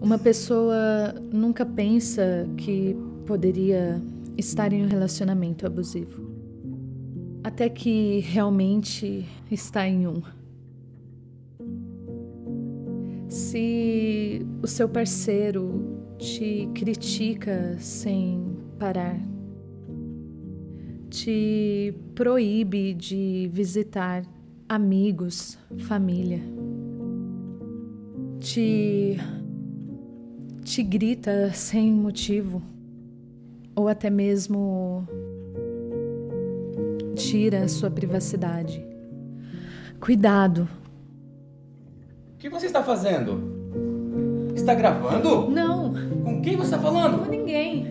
Uma pessoa nunca pensa que poderia estar em um relacionamento abusivo. Até que realmente está em um. Se o seu parceiro te critica sem parar, te proíbe de visitar amigos, família, te, te grita sem motivo, ou até mesmo tira a sua privacidade. Cuidado. O que você está fazendo? Está gravando? Não, Com quem você está falando? com ninguém.